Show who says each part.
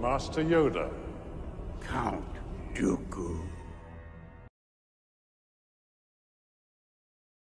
Speaker 1: Master Yoda.
Speaker 2: Count Dooku.